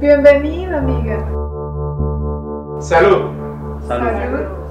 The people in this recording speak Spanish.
Bienvenida, amiga. Salud. Salud. Salud.